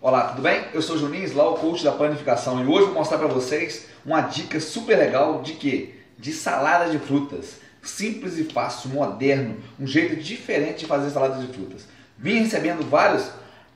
Olá, tudo bem? Eu sou Juninho Slau, coach da planificação e hoje vou mostrar para vocês uma dica super legal de quê? De salada de frutas. Simples e fácil, moderno, um jeito diferente de fazer salada de frutas. Vim recebendo vários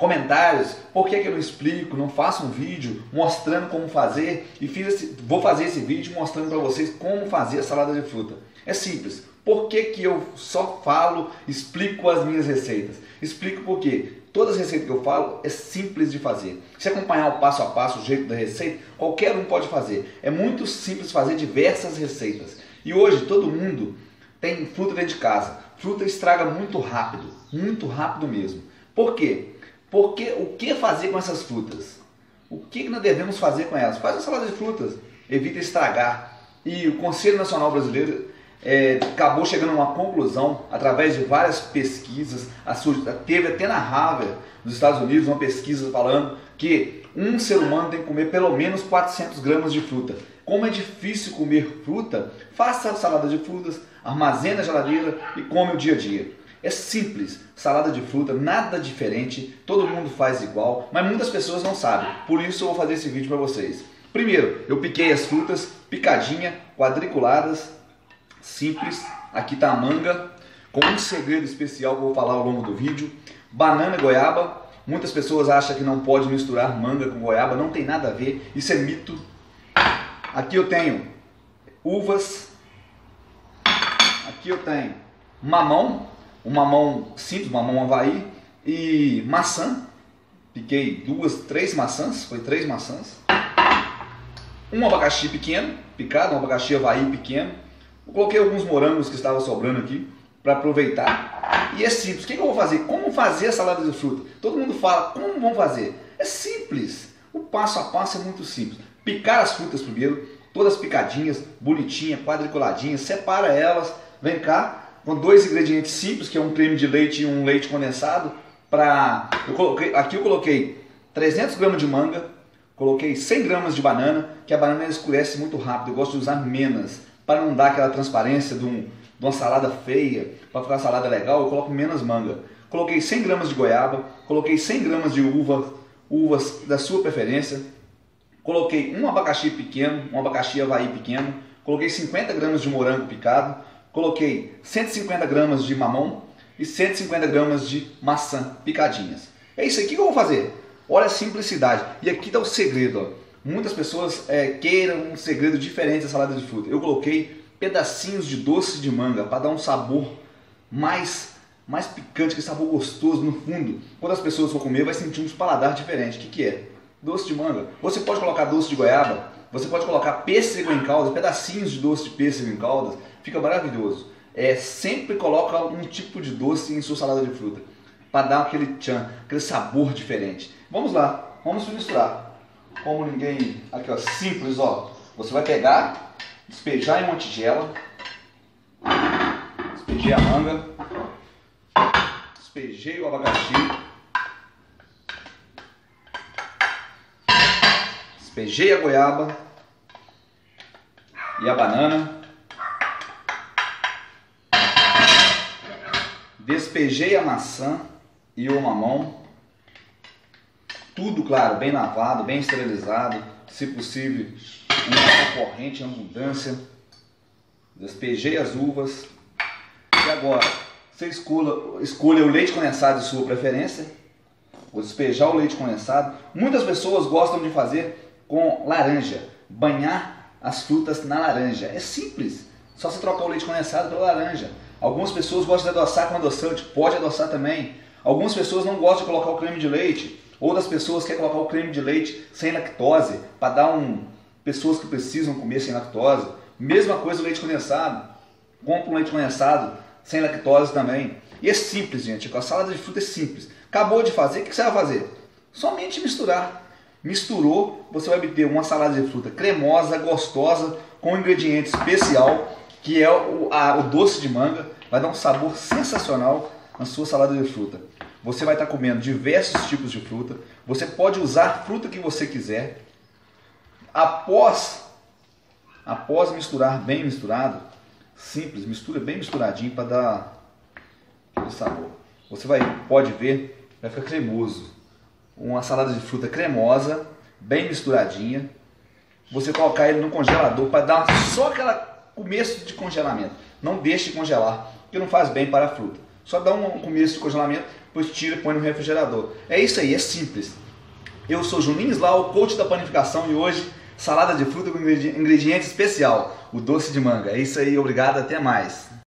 comentários, por que, que eu não explico, não faço um vídeo mostrando como fazer e fiz esse, vou fazer esse vídeo mostrando para vocês como fazer a salada de fruta. É simples. Por que, que eu só falo, explico as minhas receitas? Explico por quê. Todas as receitas que eu falo é simples de fazer. Se acompanhar o passo a passo, o jeito da receita, qualquer um pode fazer. É muito simples fazer diversas receitas. E hoje todo mundo tem fruta dentro de casa. Fruta estraga muito rápido, muito rápido mesmo. Por quê? Porque o que fazer com essas frutas? O que nós devemos fazer com elas? Faz uma salada de frutas, evita estragar. E o Conselho Nacional Brasileiro é, acabou chegando a uma conclusão através de várias pesquisas. teve até na Harvard, nos Estados Unidos, uma pesquisa falando que um ser humano tem que comer pelo menos 400 gramas de fruta. Como é difícil comer fruta, faça salada de frutas, armazena a geladeira e come o dia a dia. É simples, salada de fruta, nada diferente, todo mundo faz igual, mas muitas pessoas não sabem. Por isso eu vou fazer esse vídeo para vocês. Primeiro, eu piquei as frutas, picadinha, quadriculadas, simples. Aqui está a manga, com um segredo especial que eu vou falar ao longo do vídeo. Banana e goiaba. Muitas pessoas acham que não pode misturar manga com goiaba, não tem nada a ver, isso é mito. Aqui eu tenho uvas. Aqui eu tenho mamão, um mamão simples, mamão havaí e maçã. Piquei duas, três maçãs, foi três maçãs. Um abacaxi pequeno, picado, um abacaxi havaí pequeno eu coloquei alguns morangos que estavam sobrando aqui para aproveitar. E é simples. O que, eu vou fazer? Como fazer a salada de fruta? Todo mundo fala, como vão fazer? É simples. O passo a passo é muito simples. Picar as frutas primeiro, todas picadinhas, bonitinhas, quadriculadinhas, separa elas, vem cá, com dois ingredientes simples, que é um creme de leite e um leite condensado. Pra... Eu coloquei... Aqui eu coloquei 300 gramas de manga, coloquei 100 gramas de banana, que a banana escurece muito rápido, eu gosto de usar menos para não dar aquela transparência de, um, de uma salada feia, para ficar uma salada legal, eu coloco menos manga. Coloquei 100 gramas de goiaba, coloquei 100 gramas de uva, uvas da sua preferência, coloquei um abacaxi pequeno, um abacaxi havaí pequeno, coloquei 50 gramas de morango picado, coloquei 150 gramas de mamão e 150 gramas de maçã picadinhas. É isso o que eu vou fazer? Olha a simplicidade. E aqui está o segredo. Ó. Muitas pessoas é, queiram um segredo diferente da salada de fruta. Eu coloquei pedacinhos de doce de manga para dar um sabor mais mais picante, que sabor gostoso no fundo. Quando as pessoas for comer, vai sentir um paladar diferente. O que, que é? Doce de manga. Você pode colocar doce de goiaba, você pode colocar pêssego em caldas, pedacinhos de doce de pêssego em caldas, fica maravilhoso. É, sempre coloca um tipo de doce em sua salada de fruta, para dar aquele tchan, aquele sabor diferente. Vamos lá, vamos misturar como ninguém. Aqui, ó, simples, ó. Você vai pegar, despejar em uma tigela, despejei a manga, despejei o abacaxi, despejei a goiaba e a banana, despejei a maçã e o mamão tudo, claro, bem lavado, bem esterilizado, se possível, uma corrente em abundância. Despejei as uvas. E agora, você escolha, escolha o leite condensado de sua preferência. Vou despejar o leite condensado. Muitas pessoas gostam de fazer com laranja, banhar as frutas na laranja. É simples, só você trocar o leite condensado pela laranja. Algumas pessoas gostam de adoçar com adoçante, pode adoçar também. Algumas pessoas não gostam de colocar o creme de leite. Outras pessoas querem colocar o creme de leite sem lactose, para dar um. pessoas que precisam comer sem lactose. Mesma coisa o leite condensado. Compra um leite condensado sem lactose também. E é simples, gente. A salada de fruta é simples. Acabou de fazer, o que você vai fazer? Somente misturar. Misturou, você vai obter uma salada de fruta cremosa, gostosa, com um ingrediente especial, que é o, a, o doce de manga. Vai dar um sabor sensacional na sua salada de fruta. Você vai estar comendo diversos tipos de fruta. Você pode usar a fruta que você quiser. Após, após misturar bem misturado, simples, mistura bem misturadinho para dar aquele sabor. Você vai, pode ver, vai ficar cremoso. uma salada de fruta cremosa, bem misturadinha. Você colocar ele no congelador para dar só aquela começo de congelamento. Não deixe congelar, porque não faz bem para a fruta. Só dá um começo de congelamento, depois tira e põe no refrigerador. É isso aí, é simples. Eu sou Juninho Islau, coach da panificação e hoje salada de fruta com ingrediente especial, o doce de manga. É isso aí, obrigado, até mais.